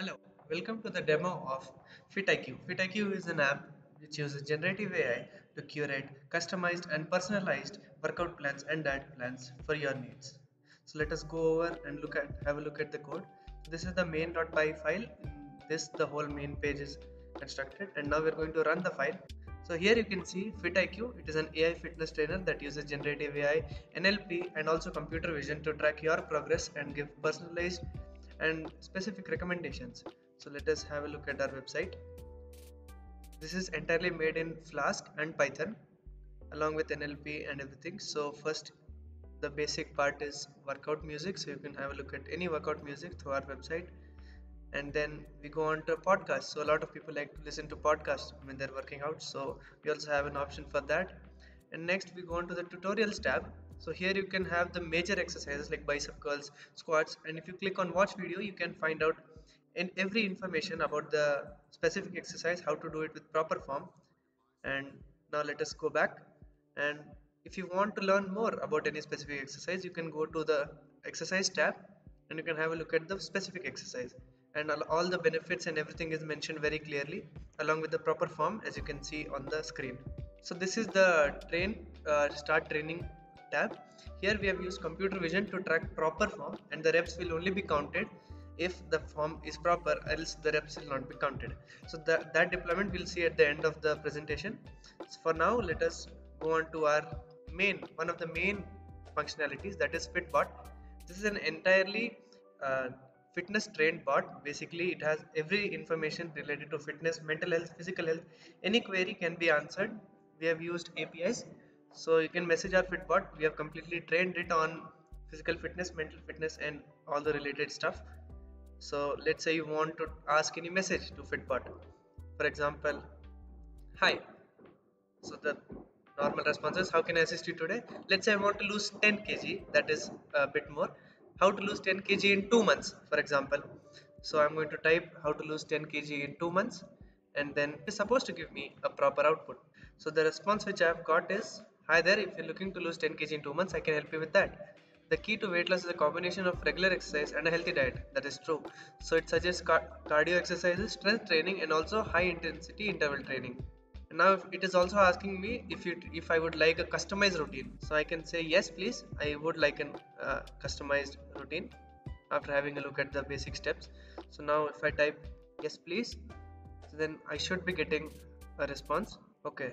Hello, welcome to the demo of FitIQ. FitIQ is an app which uses generative AI to curate customized and personalized workout plans and diet plans for your needs. So let us go over and look at have a look at the code. This is the main.py file. This the whole main page is constructed and now we're going to run the file. So here you can see FitIQ. It is an AI fitness trainer that uses generative AI, NLP and also computer vision to track your progress and give personalized and specific recommendations. So let us have a look at our website. This is entirely made in Flask and Python along with NLP and everything. So first the basic part is workout music. So you can have a look at any workout music through our website. And then we go on to podcasts. So a lot of people like to listen to podcasts when they're working out. So we also have an option for that. And next we go on to the tutorials tab so here you can have the major exercises like bicep curls squats and if you click on watch video you can find out in every information about the specific exercise how to do it with proper form. And now let us go back. And if you want to learn more about any specific exercise you can go to the exercise tab and you can have a look at the specific exercise. And all the benefits and everything is mentioned very clearly along with the proper form as you can see on the screen. So this is the train uh, start training tab. Here we have used computer vision to track proper form and the reps will only be counted if the form is proper else the reps will not be counted. So that, deployment we'll see at the end of the presentation. So for now let us go on to our main one of the main functionalities that is Fitbot. This is an entirely uh, fitness trained bot basically it has every information related to fitness mental health physical health any query can be answered we have used apis so you can message our fitbot. We have completely trained it on physical fitness mental fitness and all the related stuff. So let's say you want to ask any message to fitbot. For example hi. So the normal response is how can i assist you today? Let's say i want to lose 10 kg that is a bit more. How to lose 10 kg in 2 months for example. So i'm going to type how to lose 10 kg in 2 months and then it's supposed to give me a proper output. So the response which i have got is Hi there, if you're looking to lose 10 kg in 2 months, I can help you with that. The key to weight loss is a combination of regular exercise and a healthy diet. That is true. So it suggests car cardio exercises, strength training and also high intensity interval training. And now it is also asking me if if I would like a customized routine. So I can say yes please, I would like a uh, customized routine after having a look at the basic steps. So now if I type yes please, so then I should be getting a response. Okay,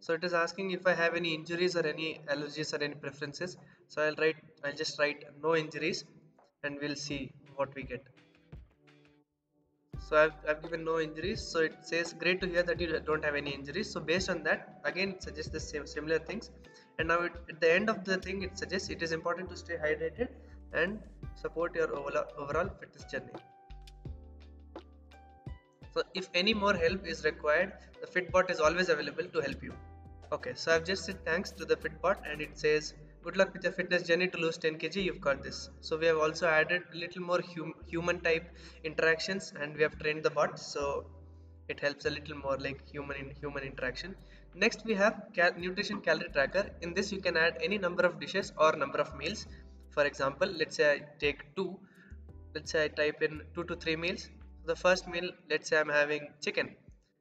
so it is asking if I have any injuries or any allergies or any preferences. So I'll write I'll just write no injuries and we'll see what we get. So I've, I've given no injuries. So it says great to hear that you don't have any injuries. So based on that again it suggests the same similar things. And now it, at the end of the thing it suggests it is important to stay hydrated and support your overall, overall fitness journey. So if any more help is required the fitbot is always available to help you okay so i've just said thanks to the fitbot and it says good luck with your fitness journey to lose 10 kg. You've got this. So we have also added a little more hum human type interactions and we have trained the bot so it helps a little more like human in human interaction. Next we have cal nutrition calorie tracker. In this you can add any number of dishes or number of meals. For example let's say i take two let's say i type in two to three meals. The first meal let's say i'm having chicken.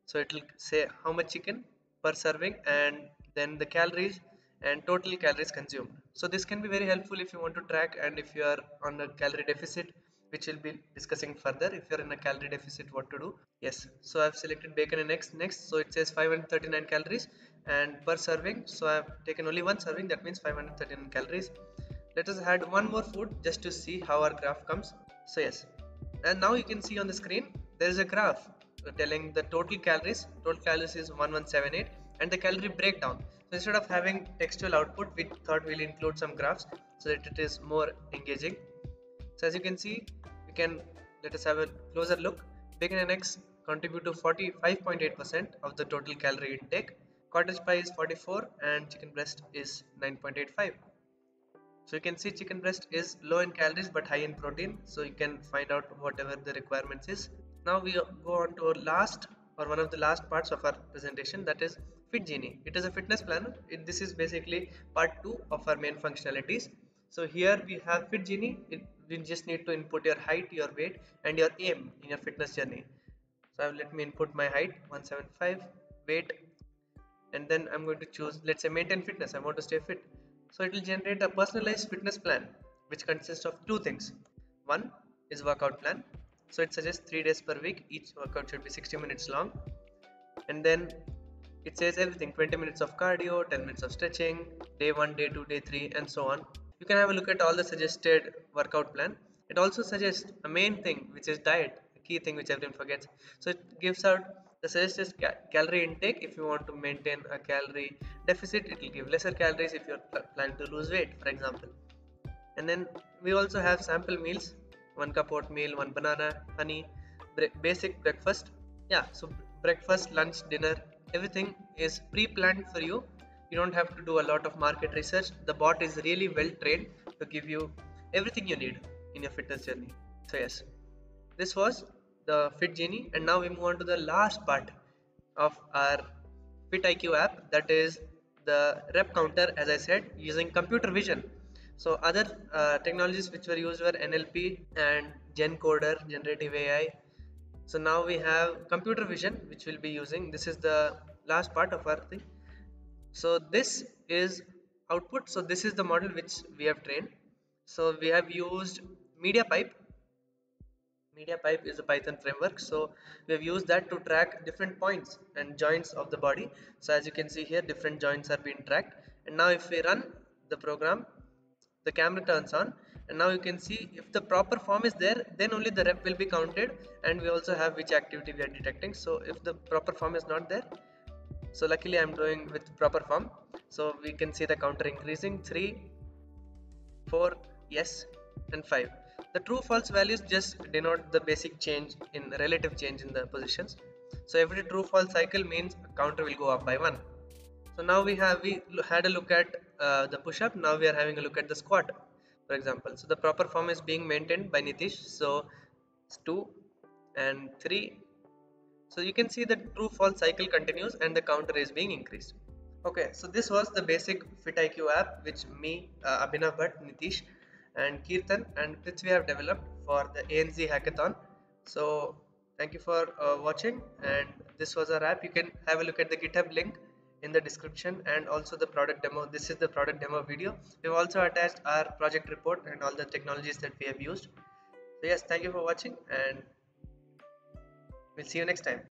So it will say how much chicken per serving and then the calories and total calories consumed. So this can be very helpful if you want to track and if you are on a calorie deficit which we'll be discussing further. If you're in a calorie deficit what to do? Yes. So i've selected bacon and eggs next. So it says 539 calories and per serving. So i've taken only one serving. That means 539 calories. Let us add one more food just to see how our graph comes. So yes. And now you can see on the screen there is a graph Uh, telling the total calories total calories is 1178 and the calorie breakdown. So instead of having textual output we thought we'll include some graphs so that it is more engaging. So as you can see we can let us have a closer look. Bacon and eggs contribute to 45.8% of the total calorie intake. Cottage pie is 44 and chicken breast is 9.85 so you can see chicken breast is low in calories but high in protein. So you can find out whatever the requirements is now we go on to our last or one of the last parts of our presentation that is Fit Genie. It is a fitness planner. It, this is basically part 2 of our main functionalities. So here we have Fit Genie. It, you just need to input your height your weight and your aim in your fitness journey so let me input my height 175 weight and then I'm going to choose let's say maintain fitness I want to stay fit so it will generate a personalized fitness plan which consists of two things one is workout plan so it suggests three days per week. Each workout should be 60 minutes long. And then it says everything 20 minutes of cardio 10 minutes of stretching day 1 day 2 day 3 and so on. You can have a look at all the suggested workout plan. It also suggests a main thing which is diet a key thing which everyone forgets. So it gives out the suggested ca calorie intake. If you want to maintain a calorie deficit it will give lesser calories if you're planning to lose weight for example. And then we also have sample meals one cup oatmeal one banana honey bre basic breakfast. Yeah so breakfast lunch dinner everything is pre-planned for you. You don't have to do a lot of market research. The bot is really well trained to give you everything you need in your fitness journey. So yes this was the fit genie. And now we move on to the last part of our fit iq app. That is the rep counter as i said using computer vision so other uh, technologies which were used were nlp and gencoder generative ai so now we have computer vision which we'll be using this is the last part of our thing so this is output so this is the model which we have trained so we have used mediapipe MediaPipe is a Python framework. So we have used that to track different points and joints of the body. So as you can see here, different joints are being tracked. And now if we run the program, the camera turns on and now you can see if the proper form is there, then only the rep will be counted. And we also have which activity we are detecting. So if the proper form is not there, so luckily I'm doing with proper form. So we can see the counter increasing 3, 4, yes and 5 the true false values just denote the basic change in relative change in the positions so every true false cycle means counter will go up by one so now we have we had a look at uh, the push up now we are having a look at the squat for example. So the proper form is being maintained by Nitish. So 2 and 3 so you can see the true false cycle continues and the counter is being increased. Okay so this was the basic FitIQ app which me uh, Abhinav Bhatt Nitish and Kirtan and which we have developed for the ANZ hackathon. So thank you for uh, watching. And this was our app. You can have a look at the GitHub link in the description and also the product demo. This is the product demo video. We've also attached our project report and all the technologies that we have used. So yes, thank you for watching and we'll see you next time.